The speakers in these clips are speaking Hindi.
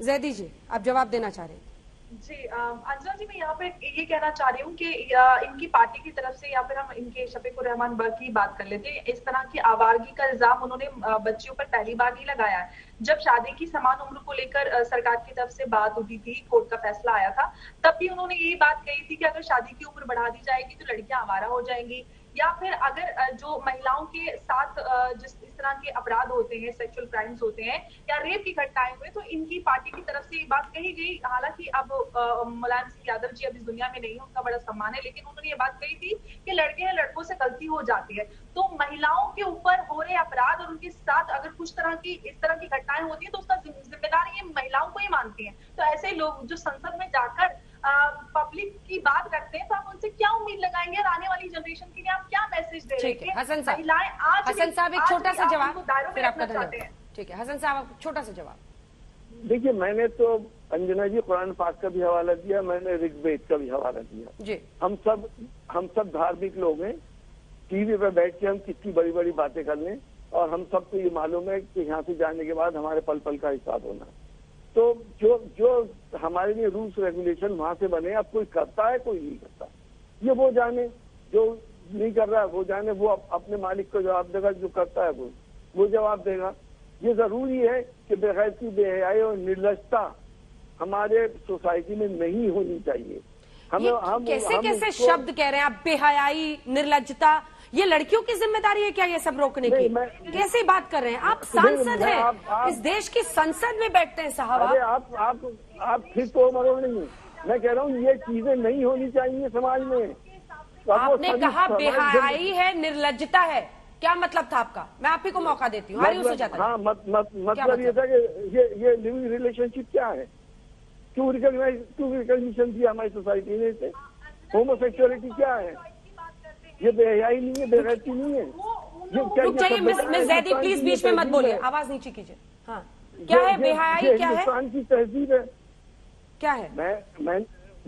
जैदी जी, आप जवाब देना चाह रहे हैं। जी अंजना जी, मैं यहाँ पे ये कहना चाह रही हूँ कि इनकी पार्टी की तरफ़ से या फिर हम इनके शफीक रहमान बर्क की बात कर लेते हैं। इस तरह की आवारगी का इल्ज़ाम उन्होंने बच्चियों पर पहली बार नहीं लगाया है। जब शादी की समान उम्र को लेकर सरकार की तरफ़ से बात उठी थी, कोर्ट का फैसला आया था, तब भी उन्होंने यही बात कही थी कि अगर शादी की उम्र बढ़ा दी जाएगी तो लड़कियाँ आवारा हो जाएँगी। या फिर अगर जो महिलाओं के साथ जिस, इस तरह के अपराध होते हैं सेक्सुअल क्राइम्स होते हैं, या रेप की घटनाएँ हुए तो इनकी पार्टी की तरफ़ से ये बात कही गई। हालाँकि अब मुलायम सिंह यादव जी अब इस दुनिया में नहीं है उनका बड़ा सम्मान है, लेकिन उन्होंने ये बात कही थी कि लड़के हैं लड़कों से गलती हो जाती है। तो महिलाओं के ऊपर हो रहे अपराध और उनके साथ अगर कुछ तरह की, इस तरह की घटनाएँ होती है तो उसका जिम्मेदार ये महिलाओं को ही मानती है। तो ऐसे लोग जो संसद में जाकर पब्लिक की बात करते हैं तो आप उनसे क्या उम्मीद लगाएँगे और आने वाली जनरेशन के लिए आप क्या मैसेज दे रहे हैं हसन साहब। महिलाएँ आज हसन साहब एक छोटा सा जवाब फिर आपका धन्यवाद ठीक है हसन साहब छोटा सा जवाब। देखिए मैंने तो अंजना जी कुरान पाक का भी हवाला दिया मैंने ऋग्वेद का भी हवाला दिया। जी। हम सब हम सब धार्मिक लोग हैं। टीवी पर बैठ के हम कितनी बड़ी बड़ी बातें कर लें और हम सबको ये मालूम है कि यहाँ से जाने के बाद हमारे पल पल का हिसाब होना है। तो जो जो हमारे लिए रूल्स रेगुलेशन वहाँ से बने अब कोई करता है कोई नहीं करता। ये वो जाने जो नहीं कर रहा है वो जाने वो अपने मालिक को जवाब देगा जो करता है वो वो जवाब देगा। ये ज़रूरी है कि बेगैरती बेहयाई और निर्लजता हमारे सोसाइटी में नहीं होनी चाहिए। हमें हम कैसे हम कैसे शब्द कह रहे हैं आप बेहयाई निर्लजता? ये लड़कियों की ज़िम्मेदारी है क्या ये सब रोकने की? कैसे बात कर रहे हैं? आप सांसद हैं। इस देश की संसद में बैठते हैं साहब आप। आप आप फिर तो मरो नहीं। मैं कह रहा हूँ ये चीज़ें नहीं होनी चाहिए समाज में। आपने कहा बेहाई है निर्लजता है। क्या मतलब था आपका? मैं आप ही को मौका देती हूँ मतलब, हाँ मत, मत, मतलब ये था कि ये ये लिविंग रिलेशनशिप क्या है? क्यों रिकॉग्नाइज क्यों रिकॉग्निशन दिया हमारी सोसाइटी ने इसे? होमोसेक्सुअलिटी क्या है? ये बेहयाई नहीं है बेगैरती नहीं है। रुक जाइए मिस जैदी प्लीज़ बीच में मत बोलिए आवाज़ नीचे कीजिए हाँ। क्या है बेहयाई क्या है? हिंदुस्तान की तहजीब है। क्या है? मैं मैं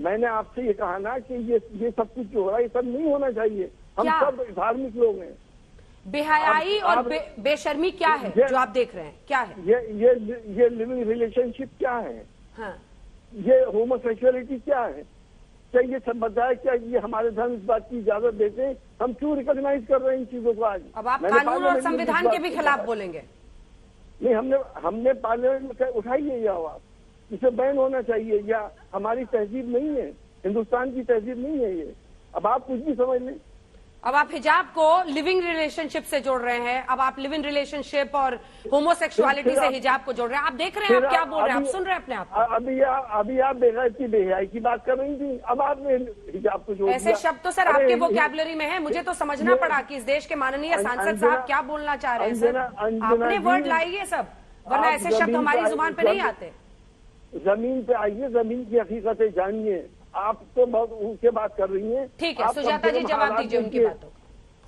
मैंने आपसे ये कहा ना कि ये ये सब कुछ जो हो रहा है ये सब नहीं होना चाहिए। हम सब धार्मिक लोग हैं। बेहयाई और बे, बेशर्मी क्या है जो आप देख रहे हैं? क्या है? ये ये ये लिविंग रिलेशनशिप क्या है? हाँ। ये होमोसेक्सुअलिटी क्या है? क्या ये सब बताया क्या ये हमारे धर्म इस बात की इजाज़त देते हैं। हम क्यों रिकॉग्नाइज कर रहे हैं इन चीज़ों को आज? अब आप कानून और संविधान के भी खिलाफ बोलेंगे। नहीं हमने हमने पार्लियामेंट में उठाई है ये आवाज़। इसे बैन होना चाहिए या हमारी तहजीब नहीं है हिंदुस्तान की तहजीब नहीं है ये। अब आप कुछ भी समझ लें। अब आप हिजाब को लिविंग रिलेशनशिप से जोड़ रहे हैं अब आप लिविंग रिलेशनशिप और होमोसेक्सुअलिटी से हिजाब को जोड़ रहे हैं। आप देख रहे हैं आप क्या बोल रहे हैं? आप सुन रहे हैं अपने आप अभी अभी आप बेहयाई बेहयाई की बात कर रही थी अब आपने हिजाब को जोड़ ऐसे शब्द तो सर आपके वो कैबलरी में है मुझे तो समझना पड़ा कि इस देश के माननीय सांसद साहब क्या बोलना चाह रहे हैं सर? आपने वर्ड लाइए सब वरना ऐसे शब्द हमारी ज़ुबान पे नहीं आते। ज़मीन पे आइए ज़मीन की हकीकतें जानिए। आप तो बहुत उनसे बात कर रही है। ठीक है सुजाता जी जवाब दीजिए उनकी बातों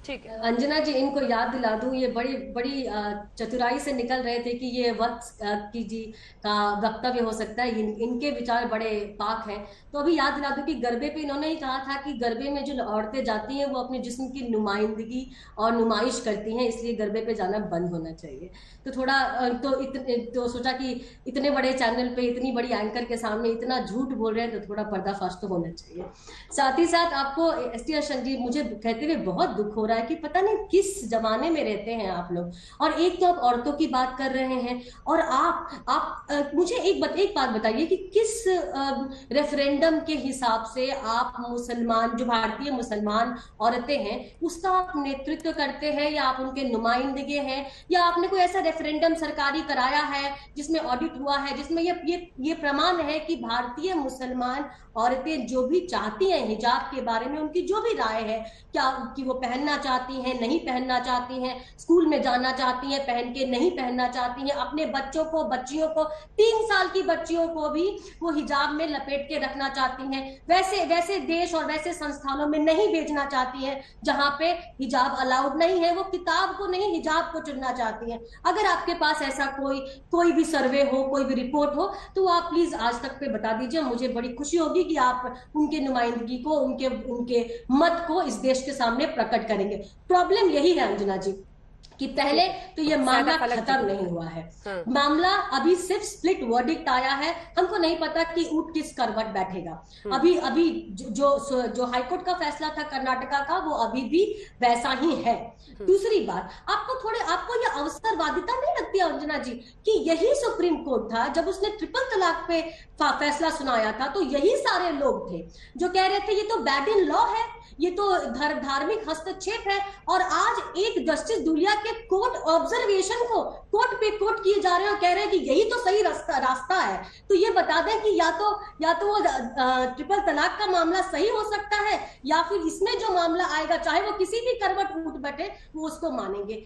ठीक है। अंजना जी इनको याद दिला दूँ ये बड़ी बड़ी चतुराई से निकल रहे थे कि ये वक्त की जी का वक्तव्य हो सकता है। इन, इनके विचार बड़े पाक हैं। तो अभी याद दिला दूँ कि गरबे पे इन्होंने ही कहा था कि गरबे में जो औरतें जाती हैं वो अपने जिस्म की नुमाइंदगी और नुमाइश करती हैं इसलिए गरबे पे जाना बंद होना चाहिए। तो थोड़ा तो इतने तो सोचा कि इतने बड़े चैनल पे इतनी बड़ी एंकर के सामने इतना झूठ बोल रहे हैं तो थोड़ा पर्दाफाश तो होना चाहिए। साथ ही साथ आपको एस टी जी मुझे कहते हुए बहुत दुख हो रहा है कि पता नहीं किस जमाने में रहते हैं आप लोग। और एक तो आप औरतों की बात कर रहे हैं और आप आप आ, मुझे एक बत, एक बात बताइए कि किस रेफरेंडम के हिसाब से आप मुसलमान जो भारतीय मुसलमान औरतें हैं उसका आप नेतृत्व करते हैं या आप उनके नुमाइंदगे हैं? या आपने कोई ऐसा रेफरेंडम सरकारी कराया है जिसमें ऑडिट हुआ है जिसमें ये ये ये प्रमाण है कि भारतीय मुसलमान औरतें जो भी चाहती हैं हिजाब के बारे में उनकी जो भी राय है क्या कि वो पहनना चाहती हैं, नहीं पहनना चाहती हैं, स्कूल में जाना चाहती हैं, पहन के नहीं पहनना चाहती हैं, अपने बच्चों को, बच्चियों को, तीन साल की बच्चियों को भी वो हिजाब में लपेट के रखना चाहती हैं। वैसे वैसे देश और वैसे संस्थानों में नहीं भेजना चाहती हैं, जहाँ पे हिजाब अलाउड नहीं है, वो किताब को नहीं, हिजाब को चुनना चाहती हैं। अगर आपके पास ऐसा कोई कोई भी सर्वे हो, कोई भी रिपोर्ट हो तो आप प्लीज़ आज तक पे बता दीजिए, मुझे बड़ी खुशी होगी कि आप उनके नुमाइंदगी को, उनके उनके मत को इस देश के सामने प्रकट करेंगे। प्रॉब्लम यही है अंजना जी। कि पहले तो ये मामला खत्म नहीं हुआ है हाँ। मामला अभी सिर्फ़ स्प्लिट वर्डिक्ट आया है हमको नहीं पता कि ऊट किस करवट बैठेगा हाँ। अभी अभी जो जो हाईकोर्ट का फैसला था कर्नाटका का वो अभी भी वैसा ही है हाँ। दूसरी बात आपको थोड़े आपको ये अवसरवादिता नहीं लगती अंजना जी कि यही सुप्रीम कोर्ट था जब उसने ट्रिपल तलाक पे फैसला सुनाया था तो यही सारे लोग थे जो कह रहे थे ये तो बैड इन लॉ है ये तो धार्मिक हस्तक्षेप है और आज एक जस्टिस दुलिया के कोर्ट ऑब्जर्वेशन को, कोर्ट पे कोर्ट किए जा रहे हैं और कह रहे हैं कि यही तो सही रास्ता रास्ता है। तो ये बता दें कि या तो या तो वो ट्रिपल तलाक का मामला सही हो सकता है, या फिर इसमें जो मामला आएगा, चाहे वो किसी भी करवट उठ बैठे वो उसको मानेंगे।